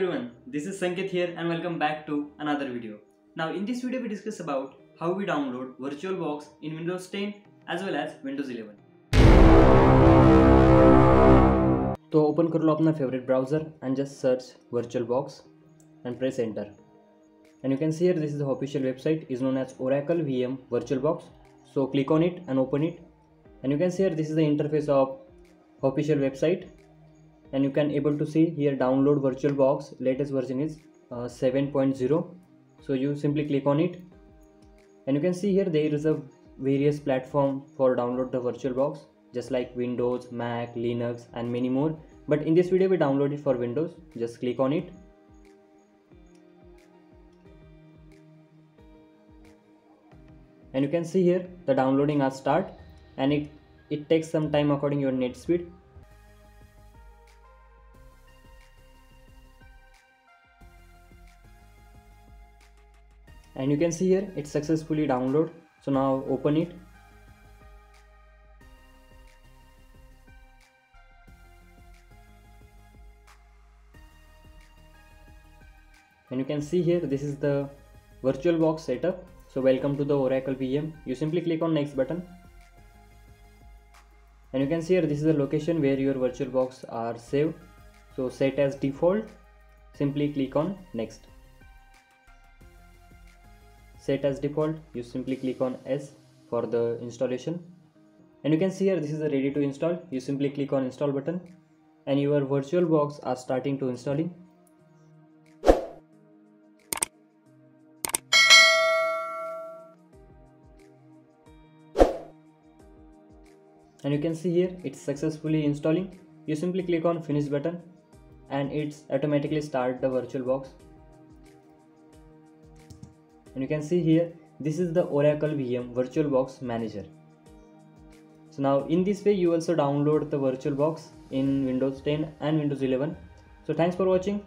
this is Sanket here and welcome back to another video. Now in this video we discuss about how we download VirtualBox in Windows 10 as well as Windows 11. तो open कर लो अपना favourite browser and just search VirtualBox and press enter. And you can see here this is the official website is known as Oracle VM VirtualBox. So click on it and open it. And you can see here this is the interface of official website and you can able to see here download VirtualBox latest version is uh, 7.0 so you simply click on it. And you can see here there is a various platform for download the VirtualBox just like Windows, Mac, Linux and many more. But in this video we download it for Windows. Just click on it. And you can see here the downloading has start. And it it takes some time according your net speed and you can see here it successfully download. So now open it. And you can see here this is the VirtualBox setup. So welcome to the Oracle VM you simply click on next button. And you can see here this is the location where your VirtualBox are saved. So set as default. Simply click on next set as default you simply click on S for the installation. And you can see here this is ready to install. You simply click on install button and your VirtualBox are starting to installing. And you can see here it's successfully installing. You simply click on finish button and it's automatically start the VirtualBox and you can see here this is the Oracle VM VirtualBox manager. So now in this way you also download the VirtualBox in Windows 10 and Windows 11 so thanks for watching